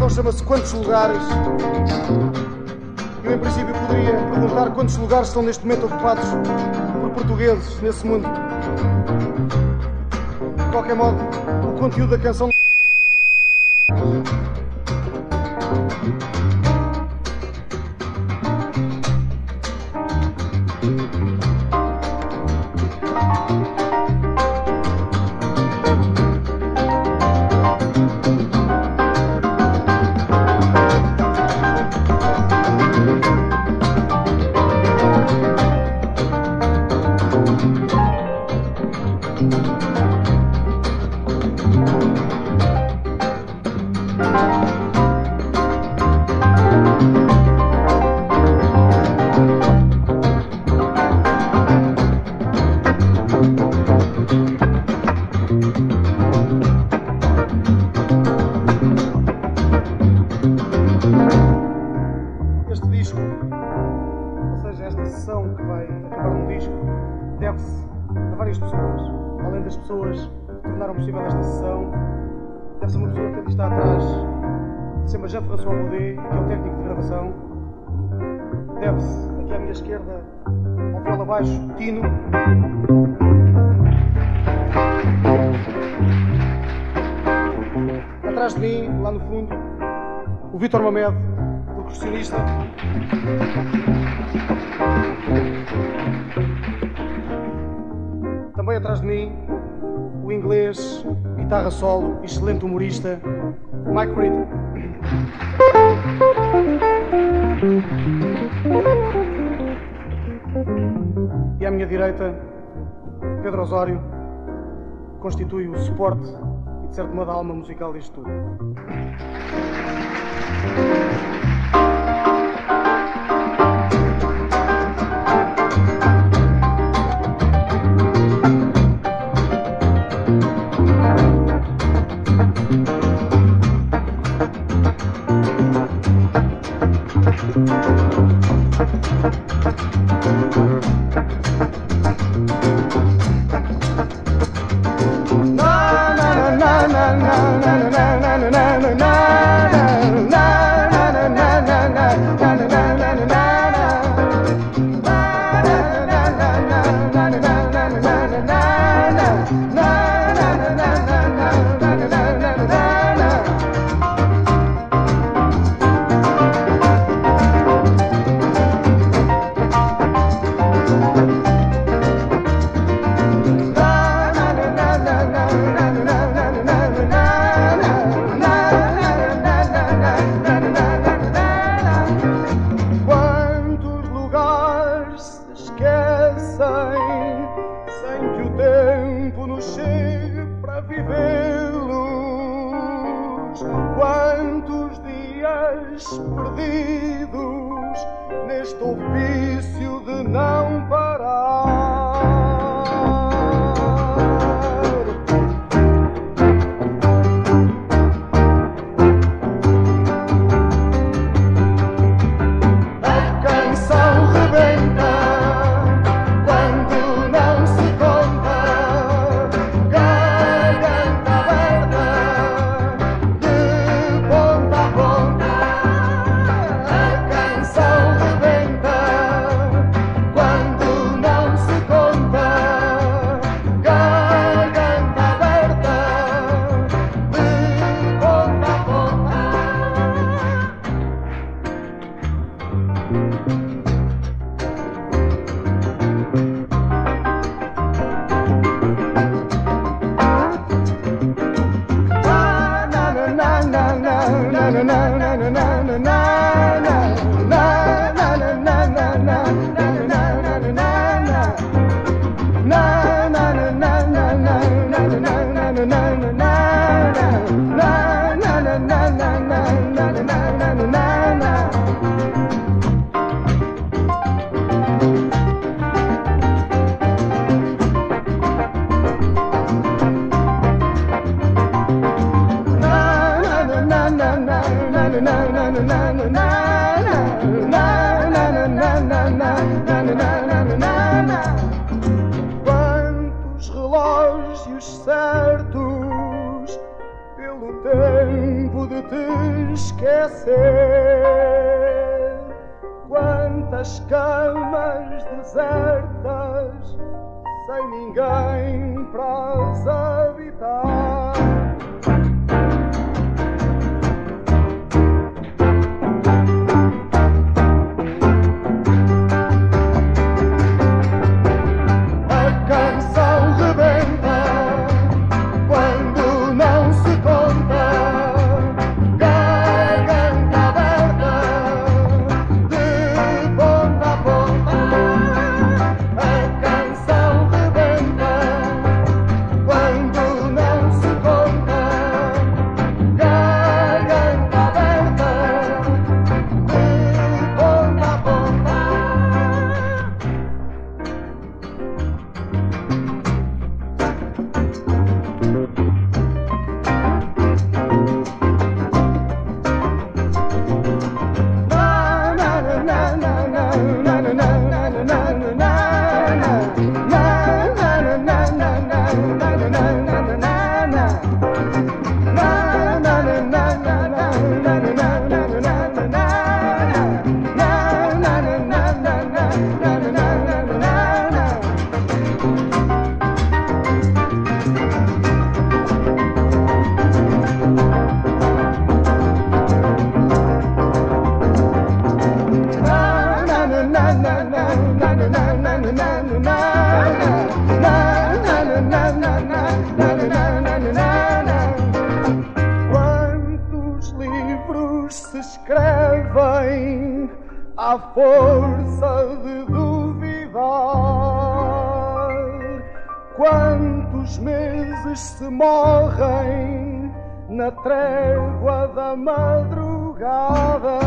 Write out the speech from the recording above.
canção chama-se Quantos Lugares? Eu, em princípio, poderia perguntar quantos lugares estão neste momento ocupados por portugueses nesse mundo. De qualquer modo, o conteúdo da canção. Possível esta sessão, deve-se a uma pessoa que está atrás, se chama Jean François Baudet, que é o técnico de gravação. Deve-se aqui à minha esquerda ao viola baixo, Tino. Atrás de mim, lá no fundo, o Vitor Mamed, percussionista. Também atrás de mim, o inglês, guitarra solo, excelente humorista, Mike Reed. E à minha direita, Pedro Osório, constitui o suporte e, de certo modo, a alma musical disto tudo. Vivê-los? Quantos dias perdidos neste ofício esquecer. Quantas camas desertas sem ninguém para Quantos livros se escrevem à força de duvidar? Quantos meses se morrem na trégua da madrugada?